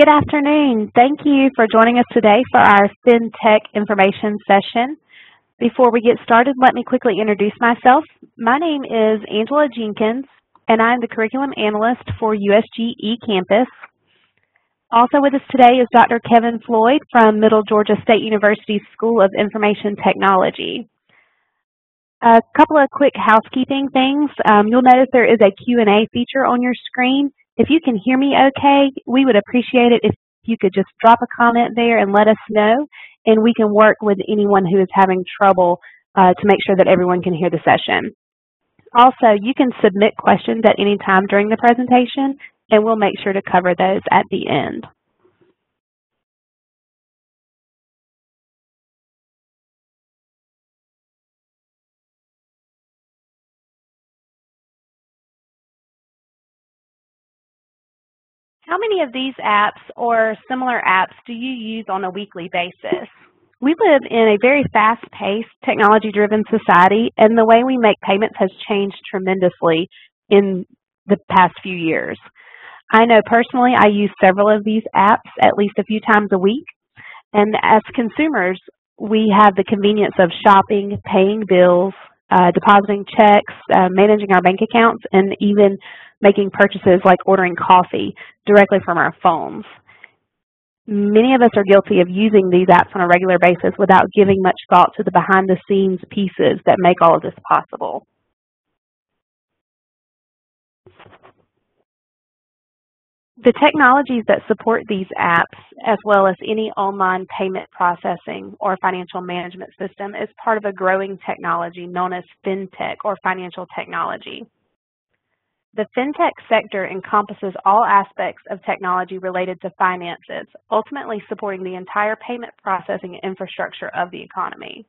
Good afternoon. Thank you for joining us today for our FinTech information session. Before we get started, let me quickly introduce myself. My name is Angela Jenkins, and I'm the Curriculum Analyst for USG eCampus. Also with us today is Dr. Kevin Floyd from Middle Georgia State University School of Information Technology. A couple of quick housekeeping things. Um, you'll notice there is a Q&A feature on your screen. If you can hear me okay, we would appreciate it if you could just drop a comment there and let us know, and we can work with anyone who is having trouble uh, to make sure that everyone can hear the session. Also, you can submit questions at any time during the presentation, and we'll make sure to cover those at the end. How many of these apps or similar apps do you use on a weekly basis? We live in a very fast-paced, technology-driven society, and the way we make payments has changed tremendously in the past few years. I know personally I use several of these apps at least a few times a week, and as consumers, we have the convenience of shopping, paying bills, uh, depositing checks, uh, managing our bank accounts, and even making purchases like ordering coffee directly from our phones. Many of us are guilty of using these apps on a regular basis without giving much thought to the behind-the-scenes pieces that make all of this possible. The technologies that support these apps, as well as any online payment processing or financial management system, is part of a growing technology known as FinTech or financial technology. The fintech sector encompasses all aspects of technology related to finances, ultimately supporting the entire payment processing infrastructure of the economy.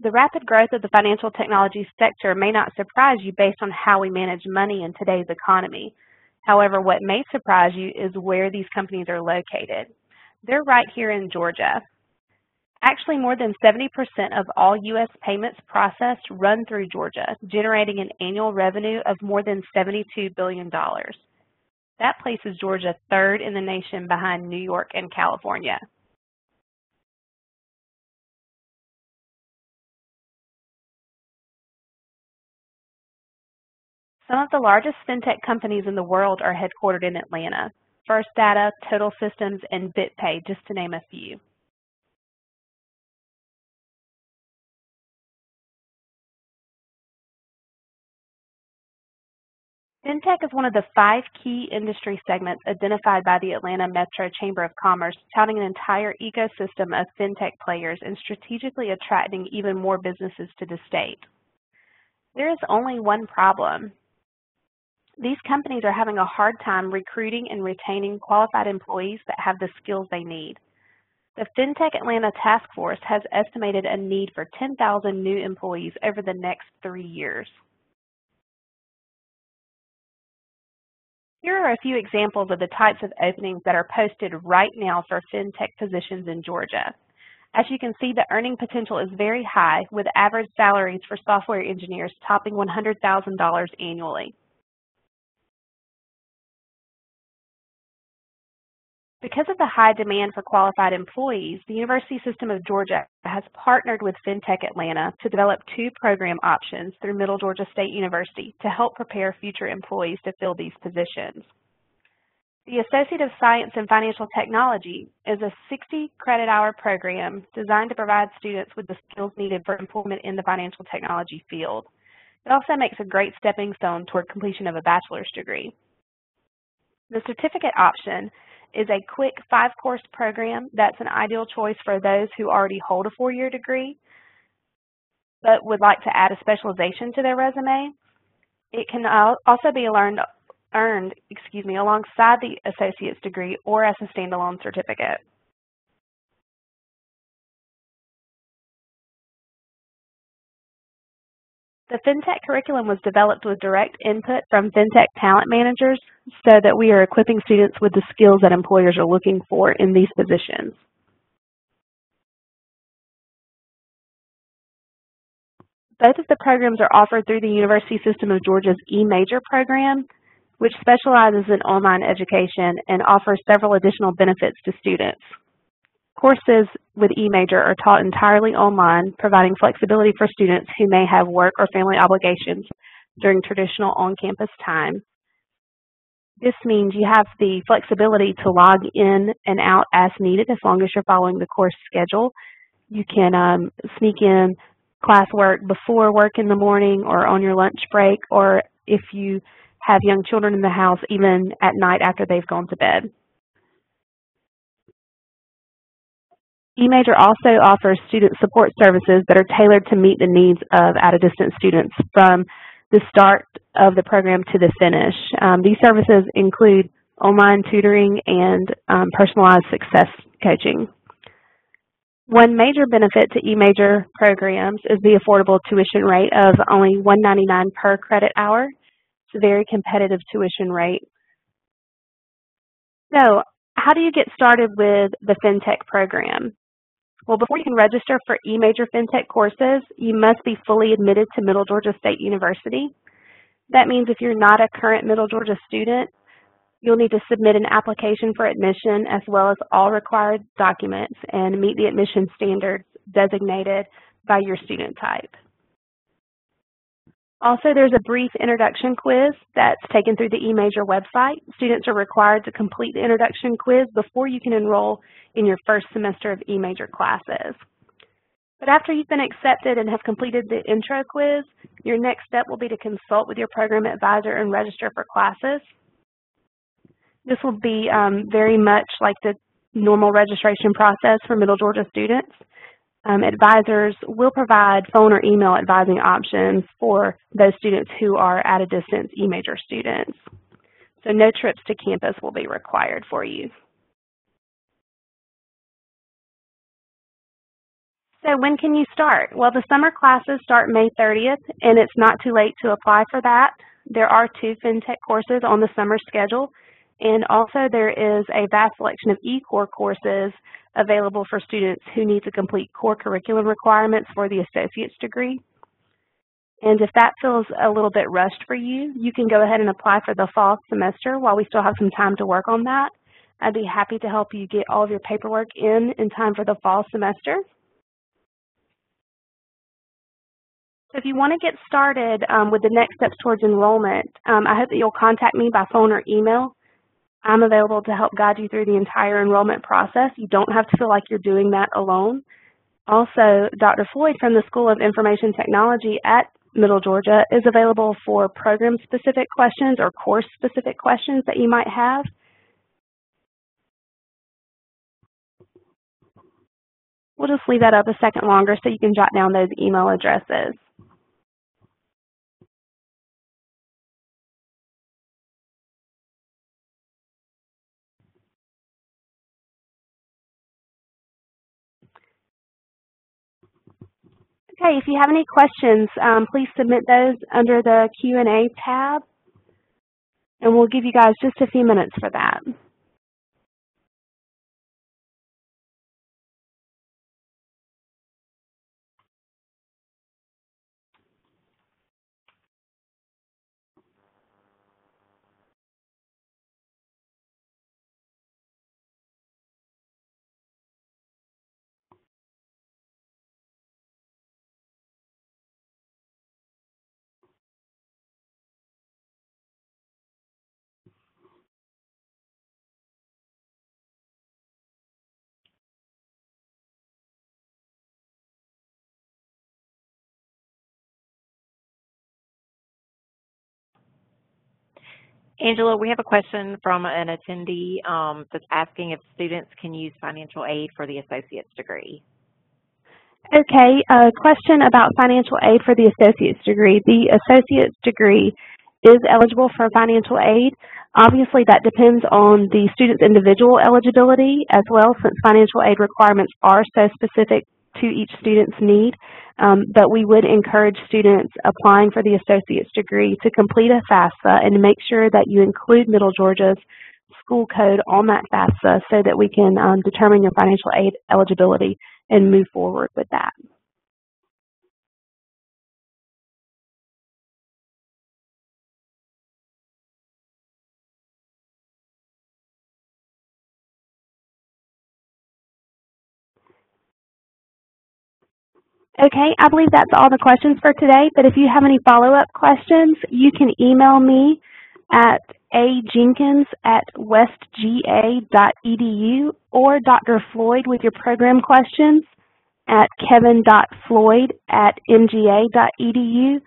The rapid growth of the financial technology sector may not surprise you based on how we manage money in today's economy. However, what may surprise you is where these companies are located. They're right here in Georgia. Actually, more than 70% of all U.S. payments processed run through Georgia, generating an annual revenue of more than $72 billion. That places Georgia third in the nation behind New York and California. Some of the largest fintech companies in the world are headquartered in Atlanta. First Data, Total Systems, and BitPay, just to name a few. FinTech is one of the five key industry segments identified by the Atlanta Metro Chamber of Commerce, touting an entire ecosystem of FinTech players and strategically attracting even more businesses to the state. There is only one problem. These companies are having a hard time recruiting and retaining qualified employees that have the skills they need. The FinTech Atlanta Task Force has estimated a need for 10,000 new employees over the next three years. Here are a few examples of the types of openings that are posted right now for FinTech positions in Georgia. As you can see, the earning potential is very high, with average salaries for software engineers topping $100,000 annually. Because of the high demand for qualified employees, the University System of Georgia has partnered with FinTech Atlanta to develop two program options through Middle Georgia State University to help prepare future employees to fill these positions. The Associate of Science in Financial Technology is a 60 credit hour program designed to provide students with the skills needed for employment in the financial technology field. It also makes a great stepping stone toward completion of a bachelor's degree. The certificate option is a quick five-course program that's an ideal choice for those who already hold a four-year degree but would like to add a specialization to their resume. It can also be learned, earned excuse me, alongside the associate's degree or as a standalone certificate. The FinTech curriculum was developed with direct input from FinTech talent managers so that we are equipping students with the skills that employers are looking for in these positions. Both of the programs are offered through the University System of Georgia's eMajor program, which specializes in online education and offers several additional benefits to students. Courses with eMajor are taught entirely online, providing flexibility for students who may have work or family obligations during traditional on-campus time. This means you have the flexibility to log in and out as needed as long as you're following the course schedule. You can um, sneak in classwork before work in the morning or on your lunch break, or if you have young children in the house, even at night after they've gone to bed. eMajor also offers student support services that are tailored to meet the needs of out-of-distance students from the start of the program to the finish. Um, these services include online tutoring and um, personalized success coaching. One major benefit to eMajor programs is the affordable tuition rate of only $1.99 per credit hour. It's a very competitive tuition rate. So how do you get started with the FinTech program? Well, before you can register for eMajor FinTech courses, you must be fully admitted to Middle Georgia State University. That means if you're not a current Middle Georgia student, You'll need to submit an application for admission as well as all required documents and meet the admission standards designated by your student type. Also, there's a brief introduction quiz that's taken through the eMajor website. Students are required to complete the introduction quiz before you can enroll in your first semester of eMajor classes. But after you've been accepted and have completed the intro quiz, your next step will be to consult with your program advisor and register for classes. This will be um, very much like the normal registration process for Middle Georgia students. Um, advisors will provide phone or email advising options for those students who are at a distance e-major students. So no trips to campus will be required for you. So when can you start? Well, the summer classes start May 30th, and it's not too late to apply for that. There are two FinTech courses on the summer schedule, and also there is a vast selection of eCore courses available for students who need to complete core curriculum requirements for the associate's degree. And if that feels a little bit rushed for you, you can go ahead and apply for the fall semester while we still have some time to work on that. I'd be happy to help you get all of your paperwork in in time for the fall semester. So if you want to get started um, with the next steps towards enrollment, um, I hope that you'll contact me by phone or email. I'm available to help guide you through the entire enrollment process. You don't have to feel like you're doing that alone. Also, Dr. Floyd from the School of Information Technology at Middle Georgia is available for program-specific questions or course-specific questions that you might have. We'll just leave that up a second longer so you can jot down those email addresses. Okay, if you have any questions, um, please submit those under the Q&A tab, and we'll give you guys just a few minutes for that. Angela, we have a question from an attendee um, that's asking if students can use financial aid for the associate's degree. Okay, a question about financial aid for the associate's degree. The associate's degree is eligible for financial aid. Obviously, that depends on the student's individual eligibility as well, since financial aid requirements are so specific to each student's need. Um, but we would encourage students applying for the associate's degree to complete a FAFSA and make sure that you include Middle Georgia's school code on that FAFSA so that we can um, determine your financial aid eligibility and move forward with that. Okay, I believe that's all the questions for today, but if you have any follow-up questions, you can email me at ajenkins at westga.edu or Dr. Floyd with your program questions at kevin.floyd at mga.edu.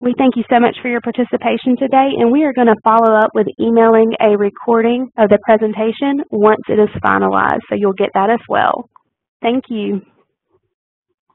We thank you so much for your participation today, and we are going to follow up with emailing a recording of the presentation once it is finalized, so you'll get that as well. Thank you.